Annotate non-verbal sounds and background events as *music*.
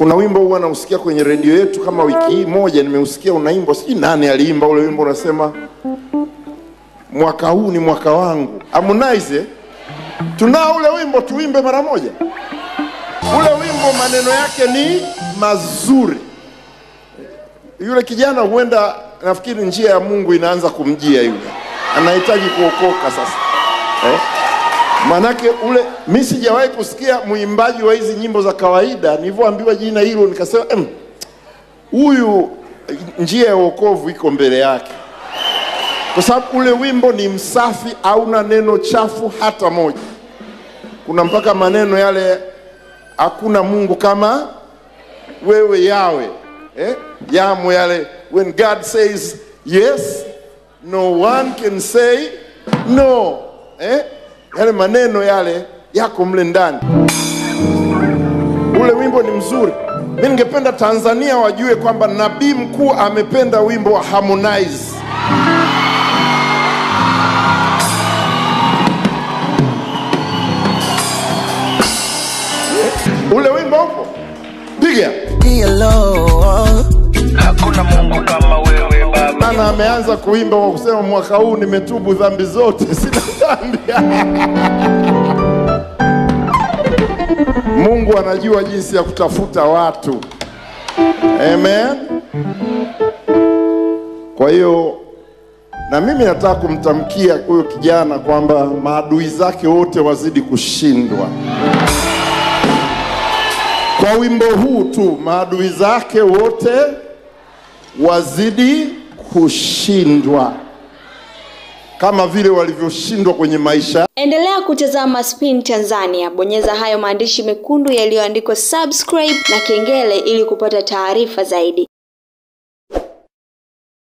Kuna wimbo huwa nausikia kwenye redio yetu, kama wiki hii moja nimeusikia unaimbwa, sijui nani aliimba ule wimbo, unasema mwaka huu ni mwaka wangu. Eh? tunao ule wimbo, tuimbe mara moja. Ule wimbo maneno yake ni mazuri. Yule kijana huenda, nafikiri njia ya Mungu inaanza kumjia yule, anahitaji kuokoka sasa eh? Manake ule mimi sijawahi kusikia mwimbaji wa hizi nyimbo za kawaida, nilivyoambiwa jina hilo nikasema "Em, huyu njia ya wokovu iko mbele yake, kwa sababu ule wimbo ni msafi, hauna neno chafu hata moja. Kuna mpaka maneno yale, hakuna Mungu kama wewe yawe eh? yamo yale, when God says yes no one can say no eh? Yale maneno yale yako mle ndani. Ule wimbo ni mzuri. Mi ningependa Tanzania wajue kwamba nabii mkuu amependa wimbo wa Harmonize. Ule wimbo upo, piga ameanza kuimba kwa kusema mwaka huu nimetubu dhambi zote, *laughs* sina dhambi. *laughs* Mungu anajua jinsi ya kutafuta watu. Amen. Kwa hiyo na mimi nataka kumtamkia huyo kijana kwamba maadui zake wote wazidi kushindwa. Kwa wimbo huu tu, maadui zake wote wazidi kushindwa. Kama vile walivyoshindwa kwenye maisha. Endelea kutazama Spin Tanzania, bonyeza hayo maandishi mekundu yaliyoandikwa subscribe na kengele ili kupata taarifa zaidi.